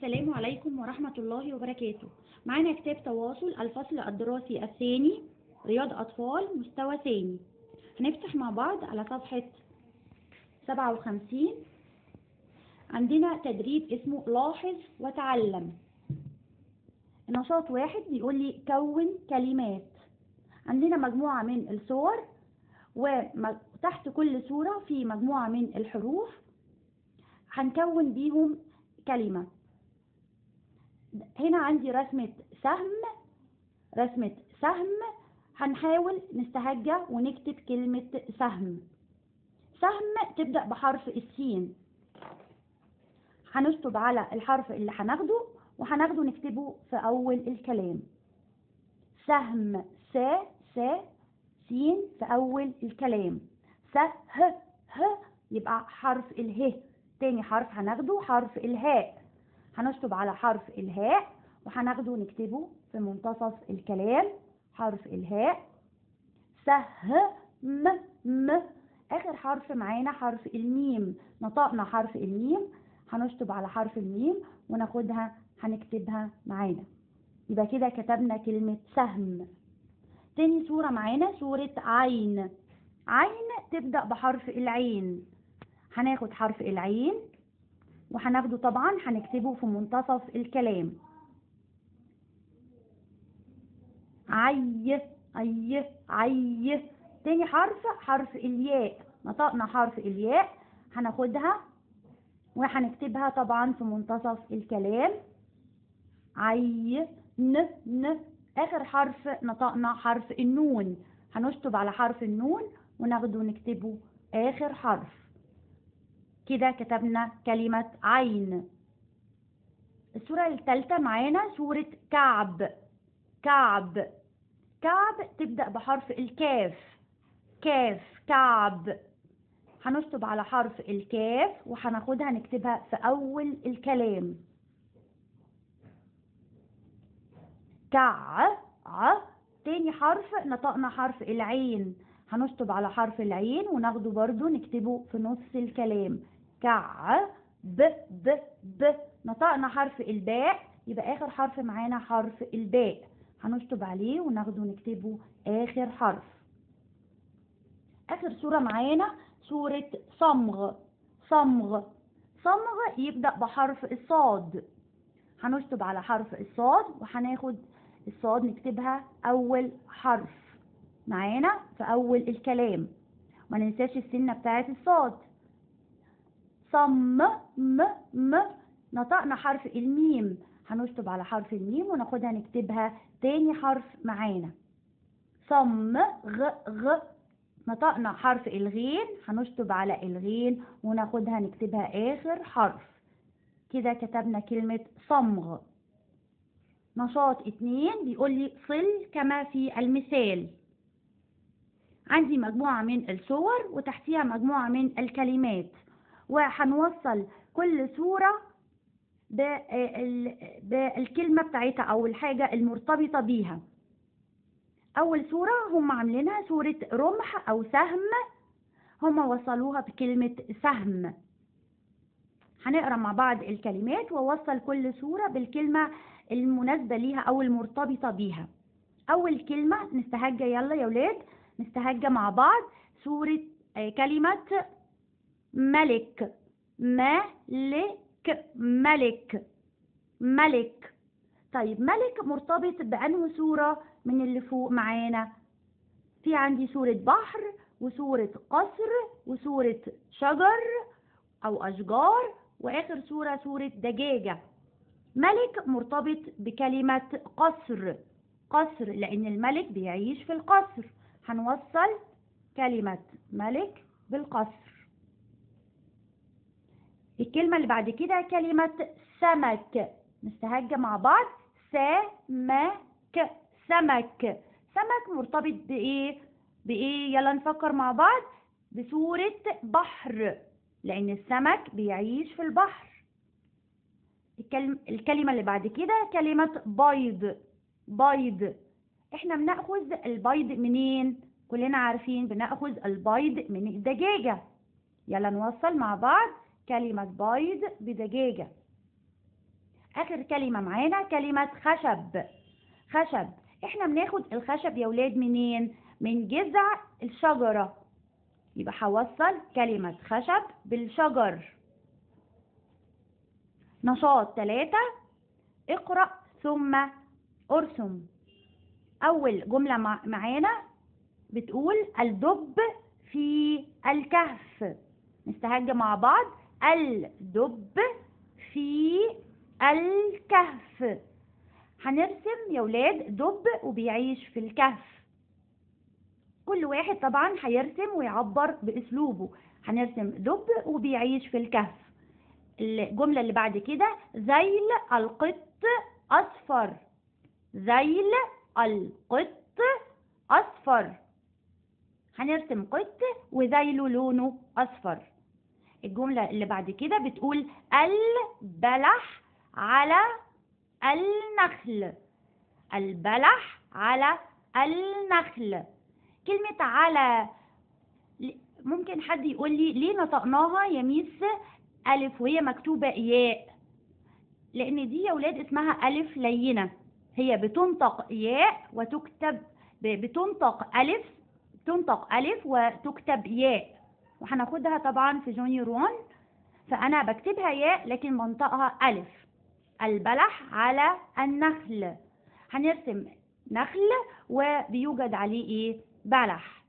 السلام عليكم ورحمة الله وبركاته. معانا كتاب تواصل الفصل الدراسي الثاني رياض أطفال مستوى ثاني. هنفتح مع بعض على صفحة 57 عندنا تدريب اسمه لاحظ وتعلم. نشاط واحد بيقول لي كون كلمات. عندنا مجموعة من الصور وتحت كل صورة في مجموعة من الحروف هنكون بيهم كلمة. هنا عندي رسمة سهم رسمة سهم. هنحاول نستهجى ونكتب كلمة سهم. سهم تبدأ بحرف السين. هنشطب على الحرف اللي هناخده وهناخده نكتبه في أول الكلام. سهم س س سين في أول الكلام. س ه ه يبقى حرف اله تاني حرف هناخده حرف الهاء هنشطب على حرف الهاء وهناخده نكتبه في منتصف الكلام حرف الهاء. سه م م. آخر حرف معانا حرف الميم نطقنا حرف الميم. هنشطب على حرف الميم وناخدها هنكتبها معانا. يبقى كده كتبنا كلمة سهم. تاني صورة معانا صورة عين. عين تبدأ بحرف العين. هناخد حرف العين. وهناخده طبعا هنكتبه في منتصف الكلام. عي عي عي. تاني حرف حرف الياء. نطقنا حرف الياء. هناخدها وهنكتبها طبعا في منتصف الكلام. عي ن ن. آخر حرف نطقنا حرف النون. هنشطب على حرف النون وناخده نكتبه آخر حرف. كده كتبنا كلمة عين. الصورة الثالثة معانا صورة كعب. كعب. كعب تبدأ بحرف الكاف. كاف كعب. هنشطب على حرف الكاف وهناخدها نكتبها في أول الكلام. كع ع تاني حرف نطقنا حرف العين. هنشطب على حرف العين وناخده برضو نكتبه في نص الكلام. كع ب ب ب. نطقنا حرف الباء يبقى آخر حرف معانا حرف الباء. هنشطب عليه وناخده نكتبه آخر حرف. آخر صورة معانا صورة صمغ. صمغ. صمغ يبدأ بحرف الصاد. هنشطب على حرف الصاد وهناخد الصاد نكتبها أول حرف معانا في أول الكلام. ما ننساش السنة بتاعت الصاد. صم م م. نطقنا حرف الميم. هنشطب على حرف الميم وناخدها نكتبها تاني حرف معانا. صم غ غ. نطقنا حرف الغين هنشطب على الغين وناخدها نكتبها آخر حرف. كده كتبنا كلمة صمغ. نشاط اتنين بيقول لي صل كما في المثال. عندي مجموعة من الصور وتحتيها مجموعة من الكلمات. وهنوصل كل صورة بالكلمة بتاعتها أو الحاجة المرتبطة بيها. أول صورة هم عاملينها صورة رمح أو سهم. هم وصلوها بكلمة سهم. هنقرأ مع بعض الكلمات ووصل كل صورة بالكلمة المناسبة ليها أو المرتبطة بيها. أول كلمة نستهجى يلا يا ولاد نستهجى مع بعض صورة كلمة ملك ملك ملك ملك. طيب ملك مرتبط بأنه صورة من اللي فوق معانا. في عندي صورة بحر وصورة قصر وصورة شجر أو أشجار وآخر صورة صورة دجاجة. ملك مرتبط بكلمة قصر قصر لأن الملك بيعيش في القصر. هنوصل كلمة ملك بالقصر. الكلمة اللي بعد كده كلمة سمك. نستهجى مع بعض. سمك. سمك. سمك مرتبط بإيه؟ بإيه؟ يلا نفكر مع بعض. بصورة بحر لأن السمك بيعيش في البحر. الكلم... الكلمة اللي بعد كده كلمة بيض. بيض. إحنا بنأخذ البيض منين؟ كلنا عارفين بنأخذ البيض من الدجاجة. يلا نوصل مع بعض. كلمة بيض بدجاجة. آخر كلمة معانا كلمة خشب. خشب. إحنا بناخد الخشب يا ولاد منين؟ من جذع الشجرة. يبقى هوصل كلمة خشب بالشجر. نشاط ثلاثة اقرأ ثم ارسم. أول جملة مع- معانا بتقول الدب في الكهف. نستهج مع بعض. الدب في الكهف. هنرسم يا ولاد دب وبيعيش في الكهف. كل واحد طبعا هيرسم ويعبر بأسلوبه. هنرسم دب وبيعيش في الكهف. الجملة اللي بعد كده ذيل القط أصفر. ذيل القط أصفر. هنرسم قط وذيله لونه أصفر. الجملة اللي بعد كده بتقول البلح على النخل. البلح على النخل. كلمة على ممكن حد يقول لي ليه نطقناها يا ميس ألف وهي مكتوبة ياء؟ لأن دي يا ولاد اسمها ألف لينة. هي بتنطق ياء وتكتب بتنطق ألف تنطق ألف وتكتب ياء. وهناخدها طبعا في جونيور 1 فأنا بكتبها ياء لكن بنطقها ألف. البلح على النخل. هنرسم نخل وبيوجد عليه إيه؟ بلح.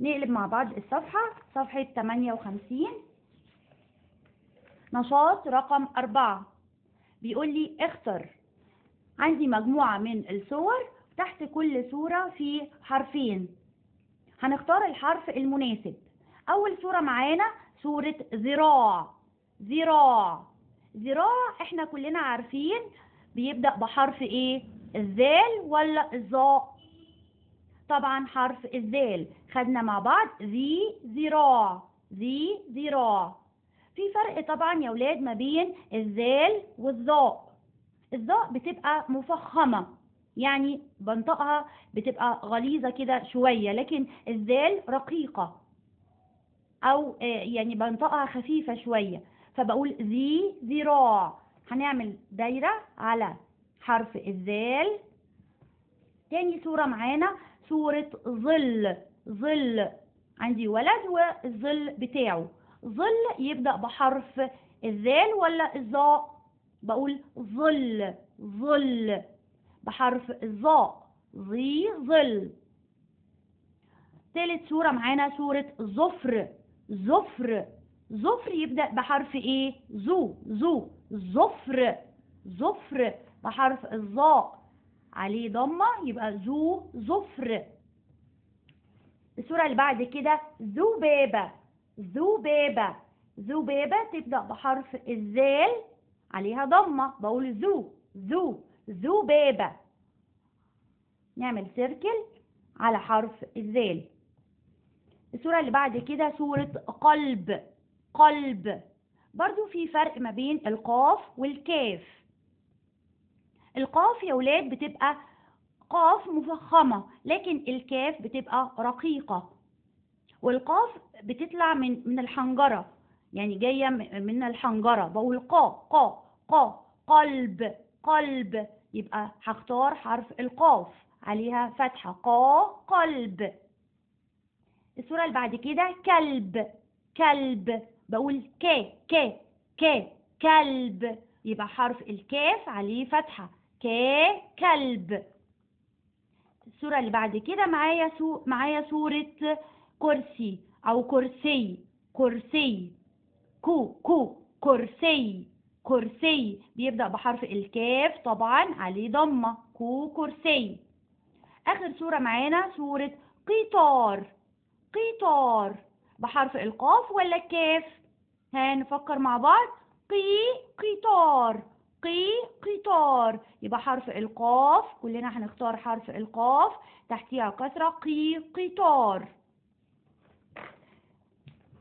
نقلب مع بعض الصفحة صفحة 58 نشاط رقم أربعة. بيقول لي اختر. عندي مجموعة من الصور تحت كل صورة في حرفين. هنختار الحرف المناسب. أول صورة معانا صورة ذراع ذراع ذراع إحنا كلنا عارفين بيبدأ بحرف إيه؟ الذال ولا الظاء؟ طبعا حرف الذال. خدنا مع بعض ذي ذراع ذي ذراع في فرق طبعا يا ولاد ما بين الذال والظاء. الظاء بتبقى مفخمة. يعني بنطقها بتبقى غليظة كده شوية لكن الذال رقيقة أو آه، يعني بنطقها خفيفة شوية. فبقول ذي ذراع. هنعمل دايرة على حرف الذال. تاني صورة معانا صورة ظل. ظل عندي ولد والظل بتاعه. ظل يبدأ بحرف الذال ولا الظاء؟ بقول ظل ظل. بحرف الظاء ظي ظل. تالت صورة معانا صورة ظفر. ظفر. ظفر يبدأ بحرف إيه؟ ذو ذو ظفر. ظفر بحرف الظاء عليه ضمة يبقى ذو ظفر. الصورة اللي بعد كده ذبابة ذبابة ذبابة تبدأ بحرف الذال عليها ضمة. بقول ذو. ذو. ذبابة نعمل سيركل على حرف الذال الصورة اللي بعد كده صورة قلب. قلب. برضو في فرق ما بين القاف والكاف. القاف يا ولاد بتبقى قاف مفخمة لكن الكاف بتبقى رقيقة. والقاف بتطلع من من الحنجرة يعني جاية من الحنجرة. بقول قا قا قا قلب قلب. يبقى هختار حرف القاف عليها فتحة. قا قلب. الصورة اللي بعد كده كلب. كلب. بقول ك ك ك كلب. يبقى حرف الكاف عليه فتحة. ك كلب. الصورة اللي بعد كده معايا سو... معايا صورة كرسي أو كرسي. كرسي. كو كو كرسي. كرسي بيبدأ بحرف الكاف طبعا عليه ضمة. كو كرسي آخر صورة معانا صورة قطار قطار بحرف القاف ولا الكاف؟ هنفكر مع بعض. قي قطار قي قطار يبقى حرف القاف. كلنا هنختار حرف القاف. تحتيها كسرة قي قطار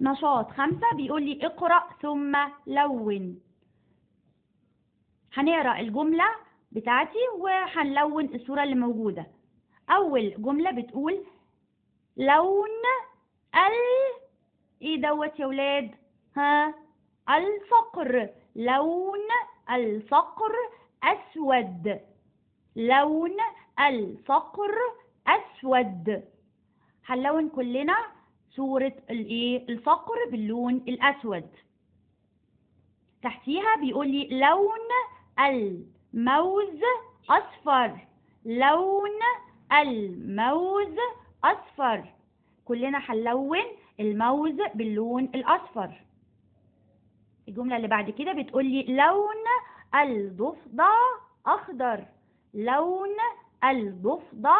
نشاط خمسة بيقول لي اقرأ ثم لون. هنقرأ الجملة بتاعتي وهنلون الصورة اللي موجودة. أول جملة بتقول لون ال إيه دوت يا ولاد؟ ها الفقر لون الصقر أسود. لون الصقر أسود. هنلون كلنا صورة الإيه؟ الصقر باللون الأسود. تحتيها بيقول لي لون الموز أصفر لون الموز أصفر. كلنا هنلون الموز باللون الأصفر. الجملة اللي بعد كده بتقول لي لون الضفدع أخضر. لون الضفدع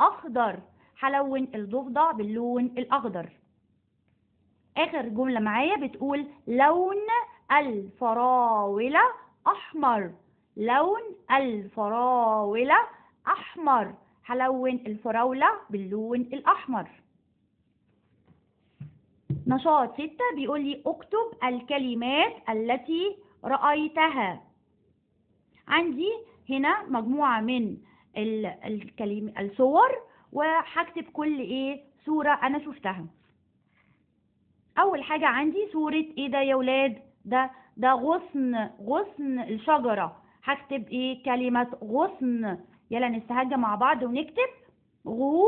أخضر. هلون الضفدع باللون الأخضر. آخر جملة معايا بتقول لون الفراولة أحمر لون الفراولة أحمر. هلون الفراولة باللون الأحمر. نشاط ستة بيقول لي اكتب الكلمات التي رأيتها. عندي هنا مجموعة من ال- الكلم الصور وهكتب كل إيه؟ صورة أنا شفتها. أول حاجة عندي صورة إيه ده يا ولاد؟ ده ده غصن غصن الشجرة. هكتب إيه كلمة غصن. يلا نستهجى مع بعض ونكتب غو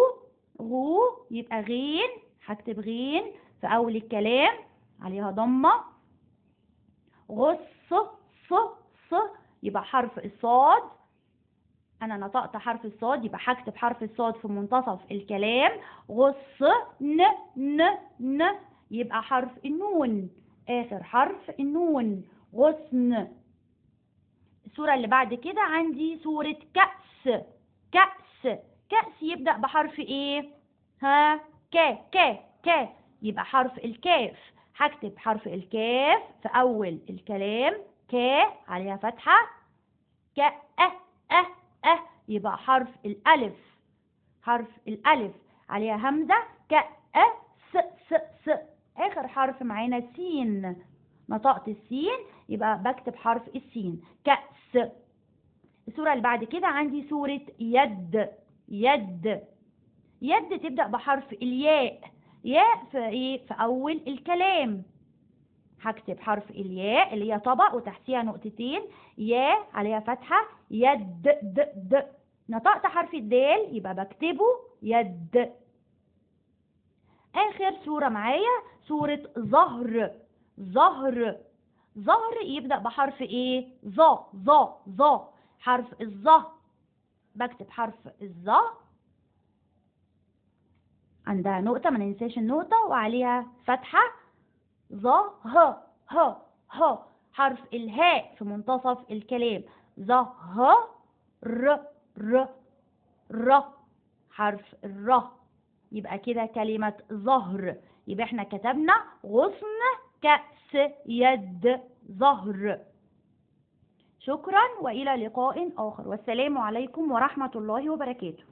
غو يبقى غين. هكتب غين في أول الكلام. عليها ضمة. غص ص ص يبقى حرف الصاد. أنا نطقت حرف الصاد يبقى هكتب حرف الصاد في منتصف الكلام. غص ن ن ن يبقى حرف النون. آخر حرف النون. غصن. الصورة اللي بعد كده عندي صورة كأس. كأس. كأس يبدأ بحرف إيه؟ ها؟ ك. ك. ك. يبقى حرف الكاف. هكتب حرف الكاف في أول الكلام. ك. عليها فتحة. ك. أه أه يبقى حرف الألف. حرف الألف. عليها همزة. ك. أه س. س. س. آخر حرف معانا سين. نطقت السين يبقى بكتب حرف السين. كأس. الصورة اللي بعد كده عندي صورة يد. يد. يد تبدأ بحرف الياء. ياء في إيه؟ في أول الكلام. هكتب حرف الياء اللي هي طبق وتحتيها نقطتين. ياء عليها فتحة. يد. د. د. نطقت حرف الدال يبقى بكتبه يد. آخر صورة معايا صورة ظهر ظهر ظهر يبدأ بحرف إيه؟ ظا ظا ظا حرف الظا بكتب حرف الظا عندها نقطة ما ننساش النقطة. وعليها فتحة. ظا ه ه ه. حرف الهاء في منتصف الكلام. ظا ه ر ر ر. حرف الر. يبقى كده كلمة ظهر. يبقى إحنا كتبنا غصن كأس يد ظهر. شكرا وإلى لقاء آخر. والسلام عليكم ورحمة الله وبركاته.